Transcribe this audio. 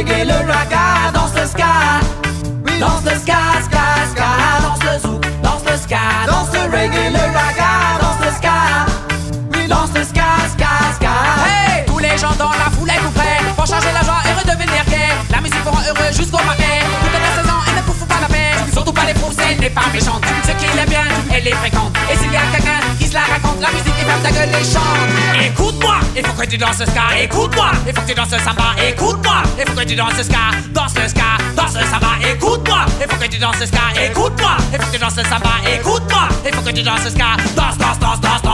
reggae, le raga, danse le ska. Danse le ska, ska, ska, danse le zouk, danse le ska, danse le reggae, le raga, danse le ska. Danse le ska, ska, ska. Hey! Tous les gens dans la foule, êtes-vous prêts Pour changer la joie et redevenir gai La musique vous rend heureux jusqu'au matin. Toute la saison, elle ne vous fout pas la paix Surtout pas les elle n'est pas méchante Ce qui est bien, elle est fréquente. Et s'il y a quelqu'un qui se la raconte La musique, et ferme ta gueule et chante il faut que tu danses ska Écoute-moi, il faut que tu danses samba Écoute-moi, il faut que tu danses ska Danse le ska, danse le samba Écoute-moi, il faut que tu danses ska Écoute-moi, il faut que tu danses samba Écoute-moi, il faut que tu danses ska Danse, danse, danse, danse,